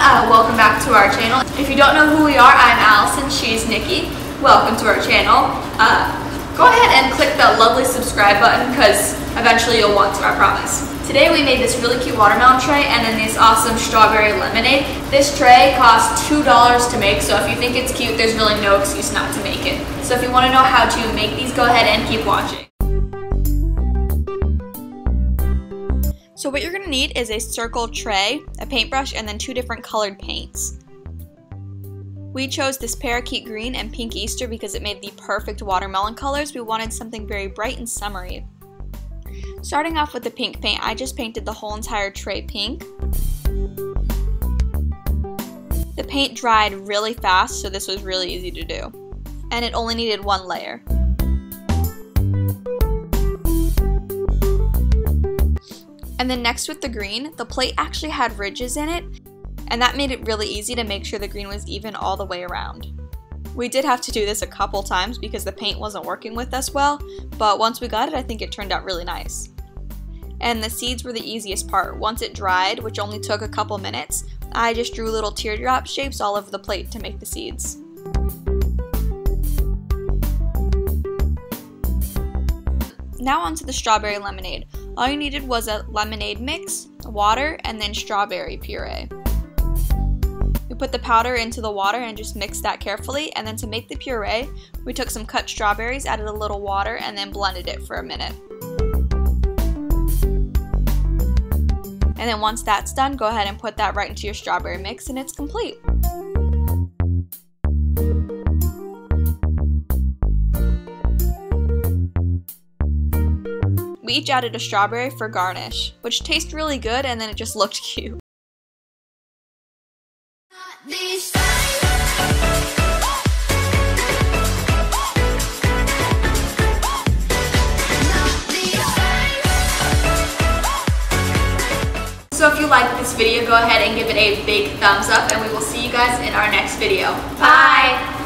uh, welcome back to our channel. If you don't know who we are, I'm Allison, she's Nikki. Welcome to our channel. Uh, go ahead and click that lovely subscribe button because eventually you'll want to, I promise. Today we made this really cute watermelon tray and then this awesome strawberry lemonade. This tray costs $2 to make, so if you think it's cute, there's really no excuse not to make it. So if you want to know how to make these, go ahead and keep watching. So what you're gonna need is a circle tray, a paintbrush, and then two different colored paints. We chose this parakeet green and pink Easter because it made the perfect watermelon colors. We wanted something very bright and summery. Starting off with the pink paint, I just painted the whole entire tray pink. The paint dried really fast, so this was really easy to do. And it only needed one layer. And then next with the green, the plate actually had ridges in it, and that made it really easy to make sure the green was even all the way around. We did have to do this a couple times because the paint wasn't working with us well, but once we got it, I think it turned out really nice. And the seeds were the easiest part. Once it dried, which only took a couple minutes, I just drew little teardrop shapes all over the plate to make the seeds. Now onto the strawberry lemonade. All you needed was a lemonade mix, water, and then strawberry puree. Put the powder into the water and just mixed that carefully, and then to make the puree, we took some cut strawberries, added a little water, and then blended it for a minute. And then once that's done, go ahead and put that right into your strawberry mix and it's complete. We each added a strawberry for garnish, which tastes really good and then it just looked cute. So if you liked this video, go ahead and give it a big thumbs up and we will see you guys in our next video. Bye!